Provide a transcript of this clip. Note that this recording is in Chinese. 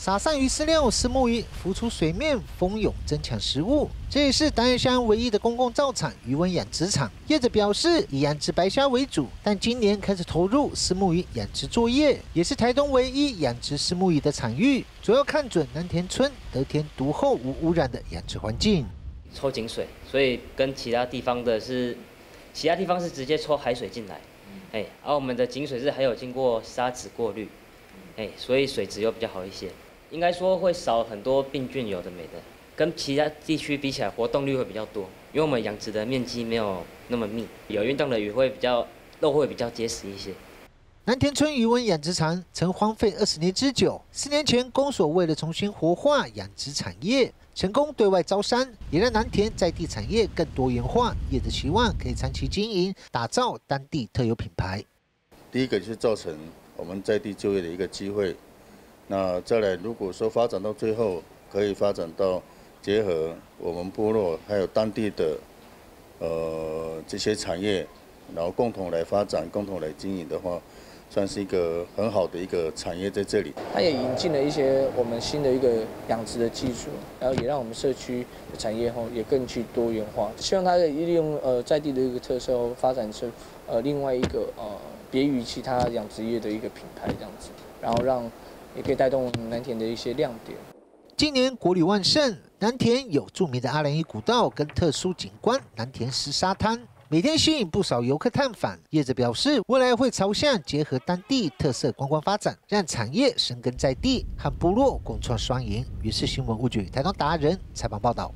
撒上鱼饲料，石目鱼浮出水面，蜂涌争抢食物。这也是达人乡唯一的公共造场——鱼温养殖场。业者表示，以养殖白虾为主，但今年开始投入石目鱼养殖作业，也是台东唯一养殖石目鱼的场域。主要看准南田村得天独厚、无污染的养殖环境。抽井水，所以跟其他地方的是，其他地方是直接抽海水进来，哎，而我们的井水是还有经过沙子过滤，哎，所以水质又比较好一些，应该说会少很多病菌有的没的，跟其他地区比起来，活动率会比较多，因为我们养殖的面积没有那么密，有运动的鱼会比较肉会比较结实一些。南田村渔温养殖场曾荒废二十年之久，四年前公所为了重新活化养殖产业，成功对外招商，也让南田在地产业更多元化。业者希望可以长期经营，打造当地特有品牌。第一个就是造成我们在地就业的一个机会，那再来如果说发展到最后，可以发展到结合我们部落还有当地的呃这些产业，然后共同来发展、共同来经营的话。算是一个很好的一个产业在这里。它也引进了一些我们新的一个养殖的技术，然后也让我们社区的产业后也更去多元化。希望它可以利用呃在地的一个特色，发展成呃另外一个呃别于其他养殖业的一个品牌这样子，然后让也可以带动南田的一些亮点。今年国旅万盛，南田有著名的阿兰伊古道跟特殊景观南田石沙滩。每天吸引不少游客探访，业者表示，未来会朝向结合当地特色观光发展，让产业生根在地，和部落共创双赢。于是新闻物局台东达人采访报道。